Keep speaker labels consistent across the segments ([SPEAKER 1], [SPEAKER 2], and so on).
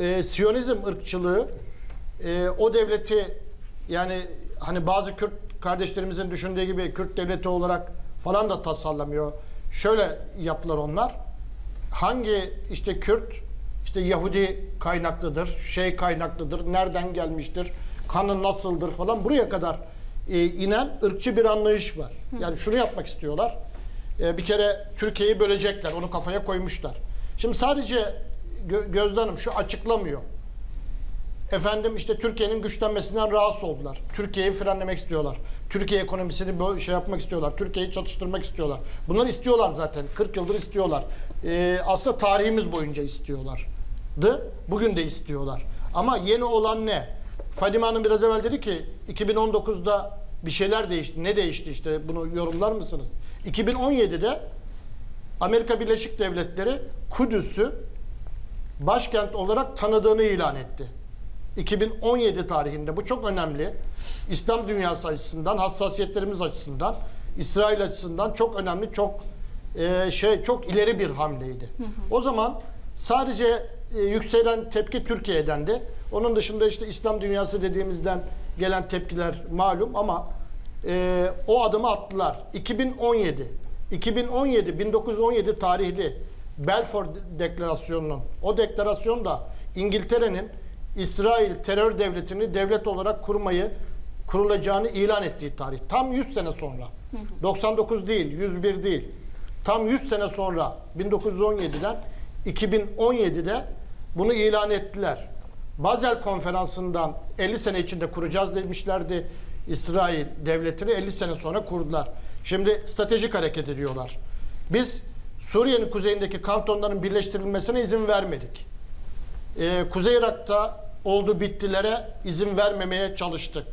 [SPEAKER 1] e, Siyonizm ırkçılığı e, o devleti yani hani bazı Kürt kardeşlerimizin düşündüğü gibi Kürt devleti olarak falan da tasarlamıyor. Şöyle yaptılar onlar. Hangi işte Kürt işte Yahudi kaynaklıdır, şey kaynaklıdır, nereden gelmiştir, kanı nasıldır falan buraya kadar e, inen ırkçı bir anlayış var. Yani şunu yapmak istiyorlar. E, bir kere Türkiye'yi bölecekler, onu kafaya koymuşlar. Şimdi sadece Gö- Gözde Hanım şu açıklamıyor. Efendim işte Türkiye'nin güçlenmesinden rahatsız oldular. Türkiye'yi frenlemek istiyorlar. Türkiye ekonomisini böyle şey yapmak istiyorlar. Türkiye'yi çatıştırmak istiyorlar. Bunları istiyorlar zaten. 40 yıldır istiyorlar. Ee, aslında tarihimiz boyunca istiyorlardı. Bugün de istiyorlar. Ama yeni olan ne? Fadime Hanım biraz evvel dedi ki 2019'da bir şeyler değişti. Ne değişti işte bunu yorumlar mısınız? 2017'de Amerika Birleşik Devletleri Kudüs'ü başkent olarak tanıdığını ilan etti. 2017 tarihinde bu çok önemli. İslam dünyası açısından, hassasiyetlerimiz açısından, İsrail açısından çok önemli, çok e, şey çok ileri bir hamleydi. O zaman sadece e, yükselen tepki Türkiye'dendi. Onun dışında işte İslam dünyası dediğimizden gelen tepkiler malum ama e, o adımı attılar. 2017 2017 1917 tarihli Balfour Deklarasyonu'nun o deklarasyon da İngiltere'nin İsrail terör devletini devlet olarak kurmayı kurulacağını ilan ettiği tarih. Tam 100 sene sonra. 99 değil, 101 değil. Tam 100 sene sonra 1917'den 2017'de bunu ilan ettiler. Bazel konferansından 50 sene içinde kuracağız demişlerdi İsrail devletini 50 sene sonra kurdular. Şimdi stratejik hareket ediyorlar. Biz Suriye'nin kuzeyindeki kantonların birleştirilmesine izin vermedik. Ee, Kuzey Irak'ta oldu bittilere izin vermemeye çalıştık.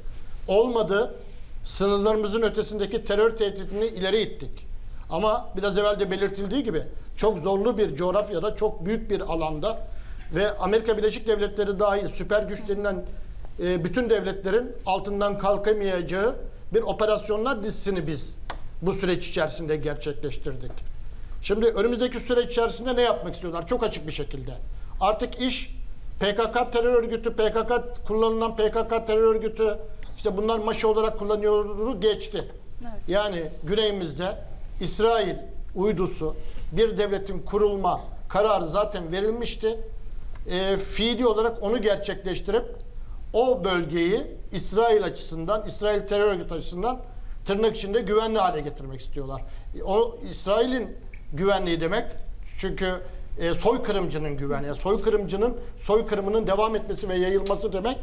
[SPEAKER 1] Olmadı. Sınırlarımızın ötesindeki terör tehditini ileri ittik. Ama biraz evvel de belirtildiği gibi çok zorlu bir coğrafyada, çok büyük bir alanda ve Amerika Birleşik Devletleri dahil süper güç denilen e, bütün devletlerin altından kalkamayacağı bir operasyonlar dizisini biz bu süreç içerisinde gerçekleştirdik. Şimdi önümüzdeki süreç içerisinde ne yapmak istiyorlar? Çok açık bir şekilde. Artık iş PKK terör örgütü, PKK kullanılan PKK terör örgütü işte bunlar maşa olarak kullanıyoru geçti.
[SPEAKER 2] Evet.
[SPEAKER 1] Yani güneyimizde İsrail uydusu bir devletin kurulma kararı zaten verilmişti. E, fiili olarak onu gerçekleştirip o bölgeyi İsrail açısından, İsrail terör örgütü açısından tırnak içinde güvenli hale getirmek istiyorlar. O İsrail'in güvenliği demek çünkü e, soykırımcının güvenliği, soykırımcının soykırımının devam etmesi ve yayılması demek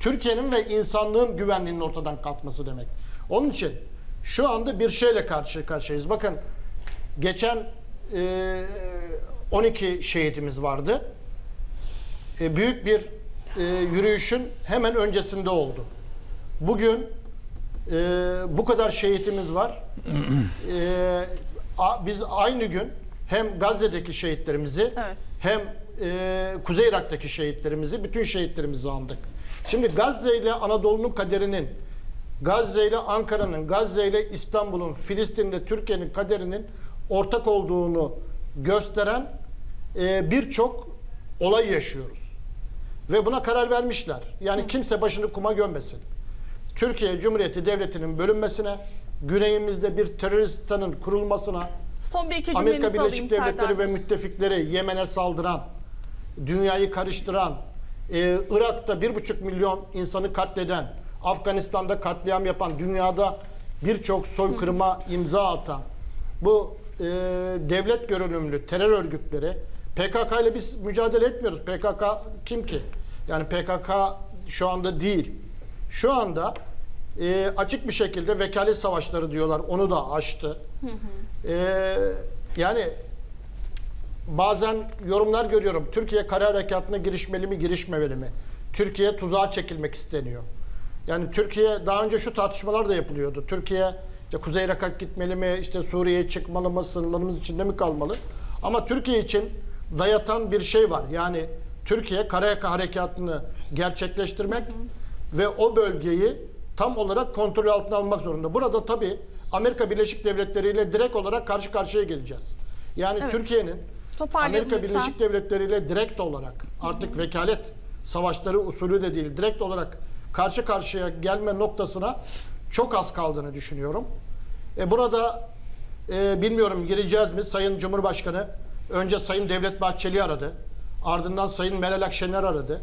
[SPEAKER 1] Türkiye'nin ve insanlığın güvenliğinin ortadan kalkması demek. Onun için şu anda bir şeyle karşı karşıyayız. Bakın geçen e, 12 şehitimiz vardı. E, büyük bir e, yürüyüşün hemen öncesinde oldu. Bugün e, bu kadar şehitimiz var. E, biz aynı gün hem Gazze'deki şehitlerimizi
[SPEAKER 2] Evet.
[SPEAKER 1] hem e, Kuzey Irak'taki şehitlerimizi, bütün şehitlerimizi andık. Şimdi Gazze ile Anadolu'nun kaderinin, Gazze ile Ankara'nın, Gazze ile İstanbul'un, Filistin'le Türkiye'nin kaderinin ortak olduğunu gösteren e, birçok olay yaşıyoruz. Ve buna karar vermişler. Yani kimse başını kuma gömmesin. Türkiye Cumhuriyeti Devleti'nin bölünmesine, güneyimizde bir teröristanın kurulmasına,
[SPEAKER 2] Son bir iki
[SPEAKER 1] Amerika Birleşik Devletleri
[SPEAKER 2] Serdar
[SPEAKER 1] ve müttefikleri Yemen'e saldıran, dünyayı karıştıran, e, Irak'ta bir buçuk milyon insanı katleden, Afganistan'da katliam yapan, dünyada birçok soykırıma imza atan, bu e, devlet görünümlü terör örgütleri, PKK ile biz mücadele etmiyoruz. PKK kim ki? Yani PKK şu anda değil. Şu anda e, açık bir şekilde vekalet savaşları diyorlar. Onu da aştı. E, yani bazen yorumlar görüyorum. Türkiye kara harekatına girişmeli mi, girişmemeli mi? Türkiye tuzağa çekilmek isteniyor. Yani Türkiye daha önce şu tartışmalar da yapılıyordu. Türkiye işte Kuzey Irak'a gitmeli mi, işte Suriye'ye çıkmalı mı, sınırlarımız içinde mi kalmalı? Ama Türkiye için dayatan bir şey var. Yani Türkiye kara harekatını gerçekleştirmek ve o bölgeyi tam olarak kontrol altına almak zorunda. Burada tabii Amerika Birleşik Devletleri ile direkt olarak karşı karşıya geleceğiz. Yani
[SPEAKER 2] Evet.
[SPEAKER 1] Türkiye'nin Amerika
[SPEAKER 2] lütfen.
[SPEAKER 1] Birleşik Devletleri ile direkt olarak artık vekalet savaşları usulü de değil direkt olarak karşı karşıya gelme noktasına çok az kaldığını düşünüyorum. E burada e, bilmiyorum gireceğiz mi Sayın Cumhurbaşkanı önce Sayın Devlet Bahçeli aradı. Ardından Sayın Meral Akşener aradı.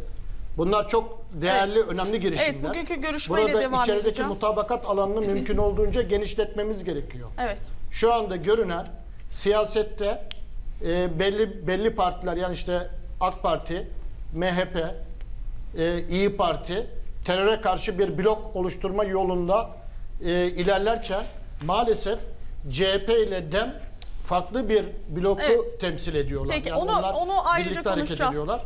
[SPEAKER 1] Bunlar çok değerli, önemli girişimler.
[SPEAKER 2] Evet, bugünkü görüşmeyle
[SPEAKER 1] Burada
[SPEAKER 2] devam
[SPEAKER 1] içerideki
[SPEAKER 2] edeceğim.
[SPEAKER 1] mutabakat alanını mümkün olduğunca genişletmemiz gerekiyor.
[SPEAKER 2] Evet.
[SPEAKER 1] Şu anda görünen siyasette e, belli belli partiler yani işte AK Parti, MHP, e, İyi Parti teröre karşı bir blok oluşturma yolunda e, ilerlerken maalesef CHP ile DEM farklı bir bloku
[SPEAKER 2] Evet.
[SPEAKER 1] temsil ediyorlar.
[SPEAKER 2] Peki, onu-
[SPEAKER 1] onlar
[SPEAKER 2] onu ayrıca konuşacağız.
[SPEAKER 1] ediyorlar.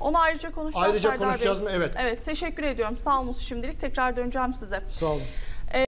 [SPEAKER 2] Onu ayrıca konuşacağız
[SPEAKER 1] Ayrıca
[SPEAKER 2] Serdar
[SPEAKER 1] konuşacağız
[SPEAKER 2] Bey.
[SPEAKER 1] mı? Evet.
[SPEAKER 2] Evet teşekkür ediyorum. Sağ olun şimdilik. Tekrar döneceğim size.
[SPEAKER 1] Sağ olun.